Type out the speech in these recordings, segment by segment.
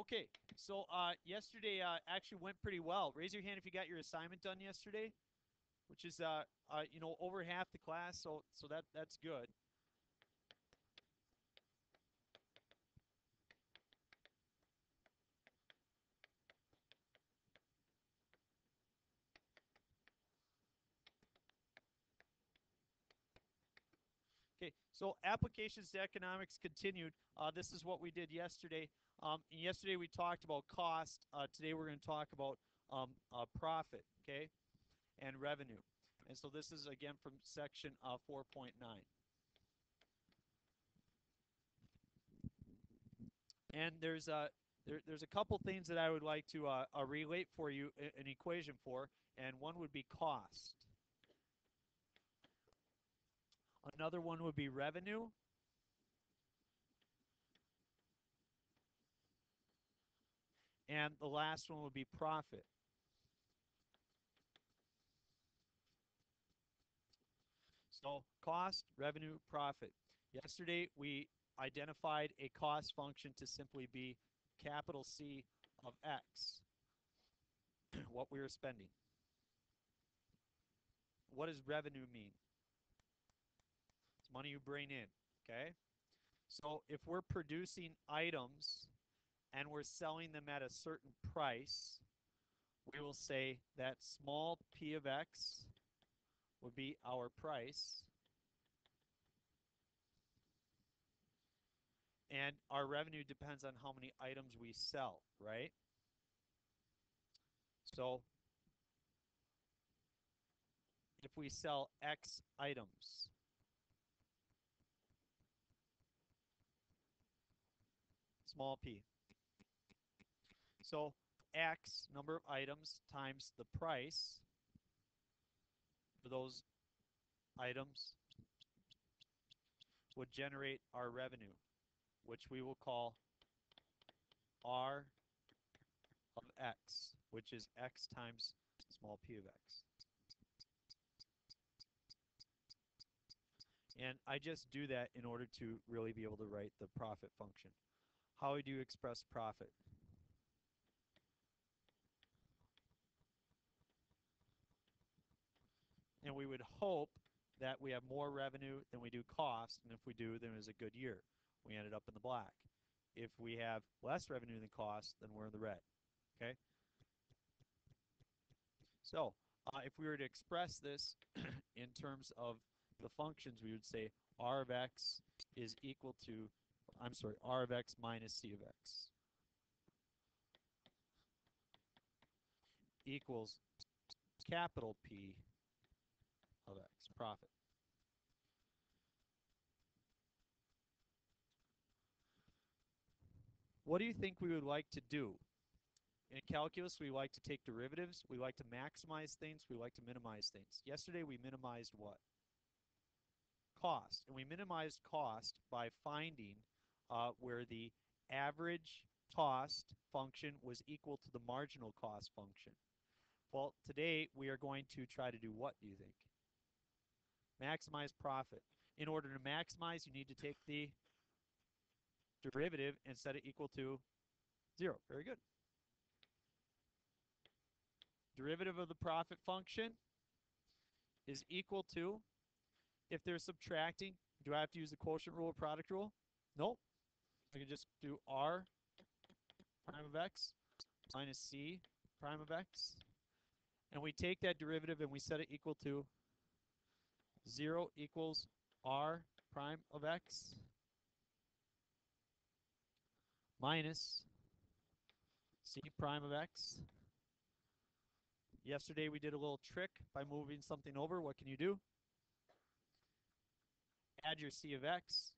Okay, so uh, yesterday uh, actually went pretty well. Raise your hand if you got your assignment done yesterday, which is uh, uh, you know over half the class, so so that that's good. Okay, so applications to economics continued. Uh, this is what we did yesterday. Um, yesterday we talked about cost. Uh, today we're going to talk about um, uh, profit, okay, and revenue. And so this is again from section uh, 4.9. And there's a there, there's a couple things that I would like to uh, uh, relate for you an equation for, and one would be cost. Another one would be revenue. And the last one would be profit. So cost, revenue, profit. Yesterday we identified a cost function to simply be capital C of X, what we are spending. What does revenue mean? Money you bring in, okay? So if we're producing items and we're selling them at a certain price, we will say that small p of x would be our price. And our revenue depends on how many items we sell, right? So if we sell X items, small p. So X number of items times the price for those items would generate our revenue, which we will call R of X, which is X times small p of X. And I just do that in order to really be able to write the profit function. How would you express profit? and we would hope that we have more revenue than we do cost, and if we do, then it was a good year. We ended up in the black. If we have less revenue than cost, then we're in the red. Okay? So, uh, if we were to express this in terms of the functions, we would say r of x is equal to, I'm sorry, r of x minus c of x equals capital P of x, profit. What do you think we would like to do? In calculus, we like to take derivatives. We like to maximize things. We like to minimize things. Yesterday, we minimized what? Cost. And we minimized cost by finding uh, where the average cost function was equal to the marginal cost function. Well, today we are going to try to do what, do you think? maximize profit. In order to maximize, you need to take the derivative and set it equal to 0. Very good. Derivative of the profit function is equal to, if they're subtracting, do I have to use the quotient rule or product rule? Nope. I can just do r prime of x minus c prime of x. And we take that derivative and we set it equal to 0 equals r prime of x minus c prime of x. Yesterday we did a little trick by moving something over. What can you do? Add your c of x,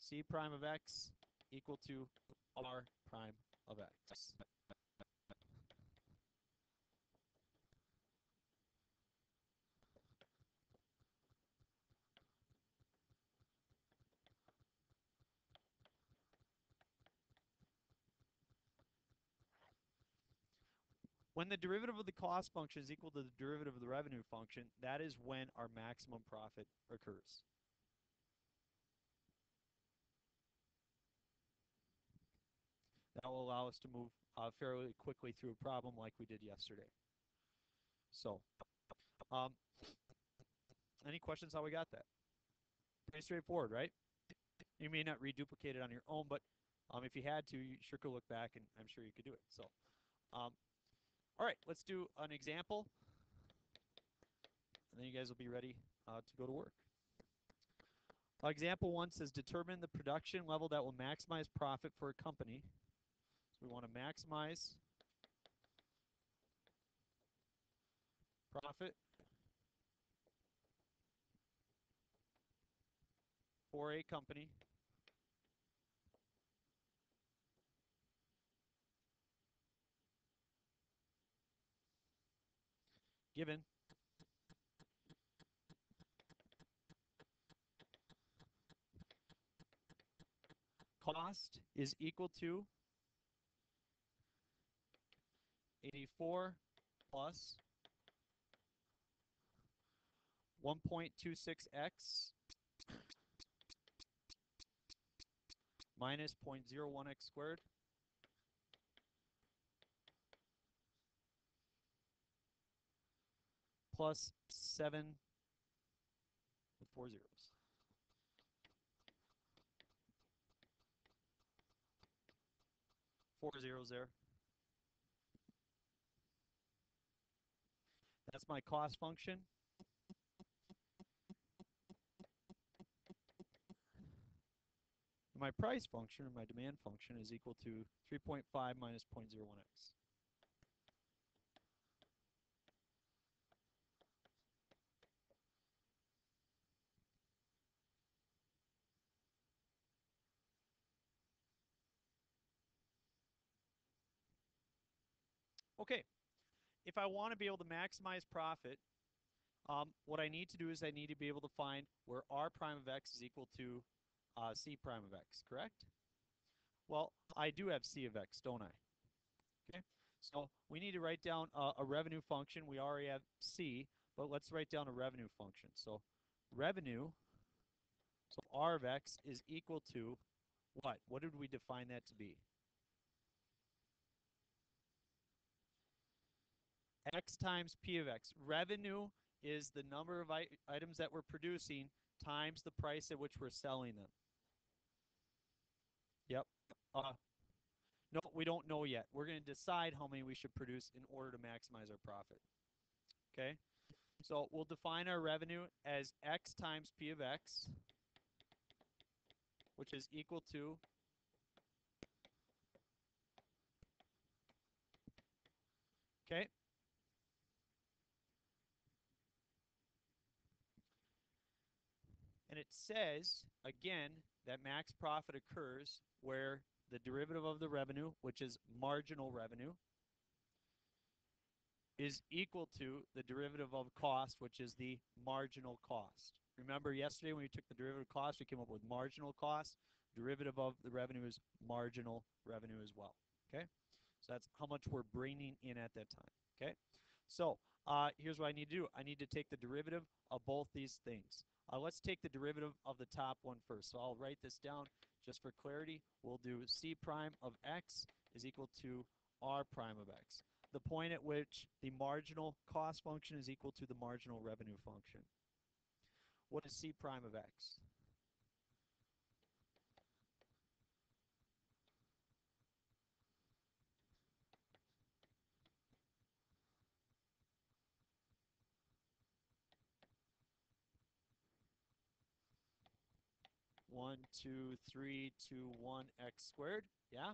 c prime of x equal to r prime of x. When the derivative of the cost function is equal to the derivative of the revenue function, that is when our maximum profit occurs. Will allow us to move uh, fairly quickly through a problem like we did yesterday. So, um, any questions how we got that? Pretty straightforward, right? You may not reduplicate it on your own, but um, if you had to, you sure could look back, and I'm sure you could do it. So, um, all right, let's do an example, and then you guys will be ready uh, to go to work. Example one says determine the production level that will maximize profit for a company. Want to maximize profit. For a company. Given. Cost is equal to 84 plus 1.26x minus 0.01x squared plus 7 with four zeros. Four zeros there. That's my cost function. my price function, my demand function, is equal to 3.5 minus 0.01x. Okay, if I want to be able to maximize profit, um, what I need to do is I need to be able to find where r prime of x is equal to uh, c prime of x, correct? Well, I do have c of x, don't I? Okay, so we need to write down a, a revenue function. We already have c, but let's write down a revenue function. So revenue, so r of x is equal to what? What did we define that to be? X times p of x. Revenue is the number of items that we're producing times the price at which we're selling them. Yep. Uh, no, we don't know yet. We're going to decide how many we should produce in order to maximize our profit. Okay? So we'll define our revenue as x times p of x, which is equal to Okay, And it says, again, that max profit occurs where the derivative of the revenue, which is marginal revenue, is equal to the derivative of cost, which is the marginal cost. Remember yesterday when we took the derivative of cost, we came up with marginal cost. Derivative of the revenue is marginal revenue as well. Okay, so that's how much we're bringing in at that time. Okay, so uh, here's what I need to do. I need to take the derivative of both these things. Uh, let's take the derivative of the top one first. So I'll write this down just for clarity. We'll do c prime of x is equal to r prime of x. The point at which the marginal cost function is equal to the marginal revenue function. What is c prime of x? One, two, three, two, one, x squared. Yeah?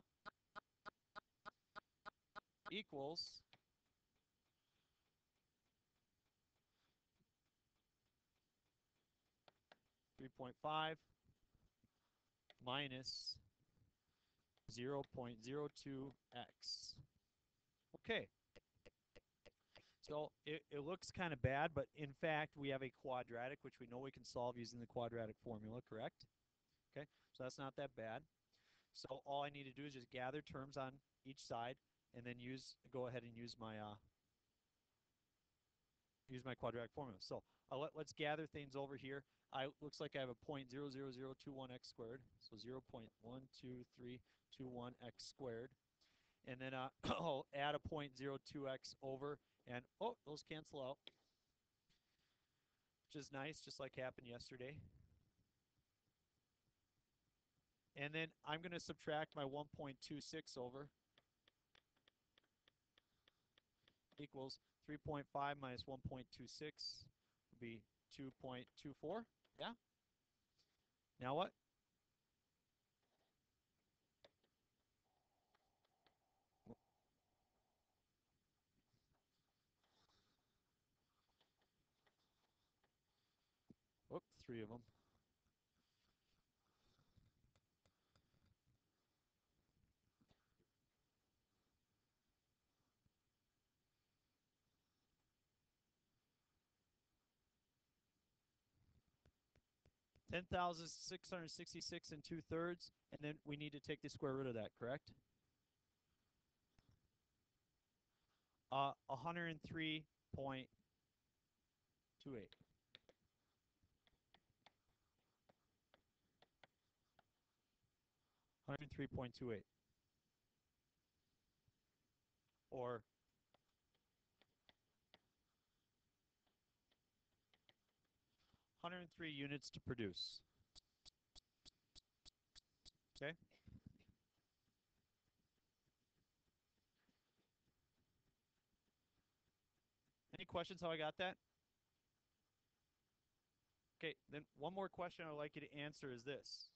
Equals three point five minus zero point zero two x. Okay. So it, it looks kind of bad, but in fact we have a quadratic, which we know we can solve using the quadratic formula, correct? Okay, so that's not that bad. So all I need to do is just gather terms on each side and then use go ahead and use my uh, use my quadratic formula. So uh, let, let's gather things over here. I looks like I have a point zero zero zero two one x squared. So zero point one two three two one x squared. And then uh, I'll add a point zero two x over, and oh, those cancel out, which is nice, just like happened yesterday. And then I'm going to subtract my 1.26 over equals 3.5 minus 1.26 would be 2.24. Yeah? Now what? Whoop, three of them. Ten thousand six hundred sixty-six and two thirds, and then we need to take the square root of that, correct? Uh, hundred and three point two eight. Hundred and three point two eight. Or 103 units to produce. Okay. Any questions how I got that? Okay, then one more question I'd like you to answer is this.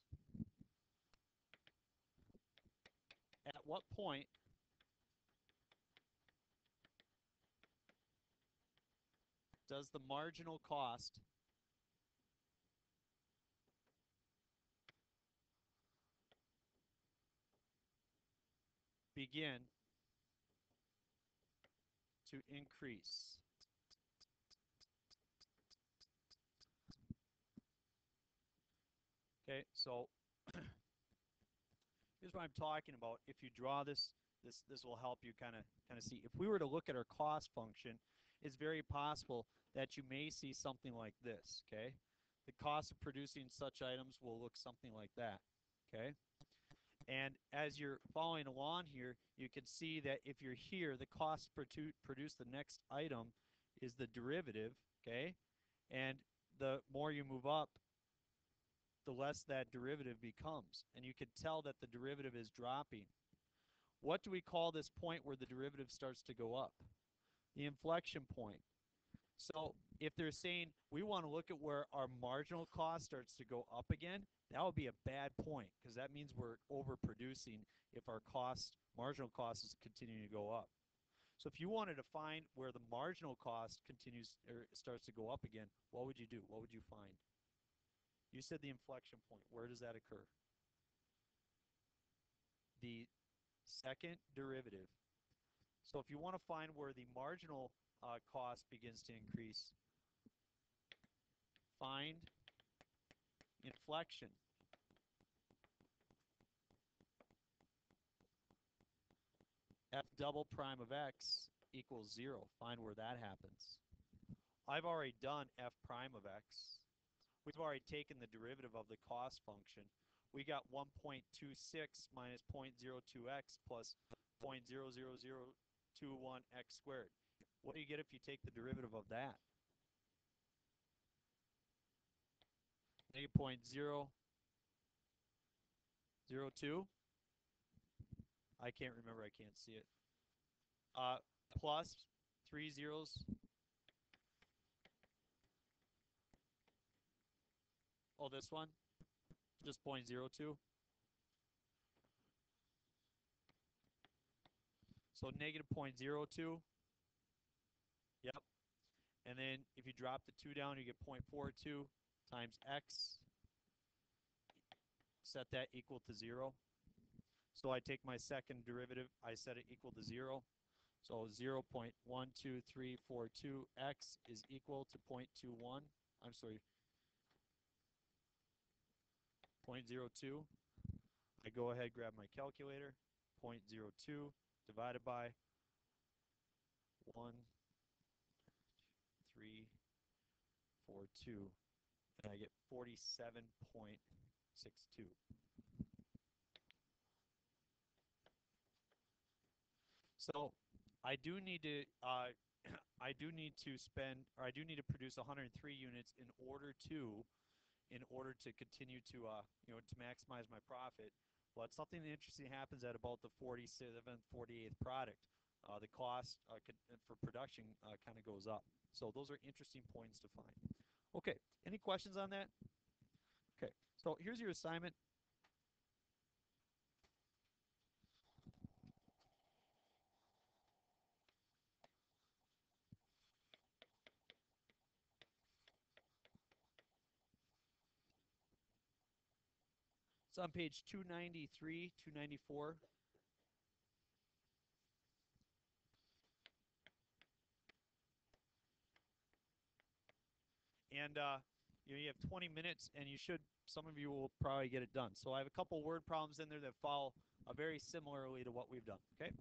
At what point does the marginal cost begin to increase. Okay, so here's what I'm talking about. If you draw this, this this will help you kind of kind of see. If we were to look at our cost function, it's very possible that you may see something like this. Okay, the cost of producing such items will look something like that. Okay. And as you're following along here, you can see that if you're here, the cost to produce the next item is the derivative, okay? And the more you move up, the less that derivative becomes. And you can tell that the derivative is dropping. What do we call this point where the derivative starts to go up? The inflection point. So if they're saying we want to look at where our marginal cost starts to go up again, that would be a bad point because that means we're overproducing if our cost, marginal cost is continuing to go up. So if you wanted to find where the marginal cost continues or starts to go up again, what would you do? What would you find? You said the inflection point. Where does that occur? The second derivative. So if you want to find where the marginal uh, cost begins to increase, find inflection. f double prime of x equals 0. Find where that happens. I've already done f prime of x. We've already taken the derivative of the cost function. We got 1.26 minus 0.02x plus 0.00021x squared. What do you get if you take the derivative of that? Negative point zero zero two. I can't remember. I can't see it. Uh, plus three zeros. Oh, this one? Just point zero two. So negative point zero two. Yep. And then if you drop the 2 down, you get 0.42 times x. Set that equal to 0. So I take my second derivative, I set it equal to 0. So 0 0.12342x is equal to 0.21. I'm sorry, 0.02. I go ahead, grab my calculator, 0.02 divided by 1, 3, 342, and I get 47.62. So I do need to uh, I do need to spend or I do need to produce 103 units in order to in order to continue to uh, you know to maximize my profit. But something interesting happens at about the 47th, 48th product. Uh, the cost uh, for production uh, kind of goes up. So those are interesting points to find. Okay, any questions on that? Okay, so here's your assignment. It's on page 293, 294. And uh, you, know, you have 20 minutes, and you should, some of you will probably get it done. So I have a couple word problems in there that follow uh, very similarly to what we've done, okay?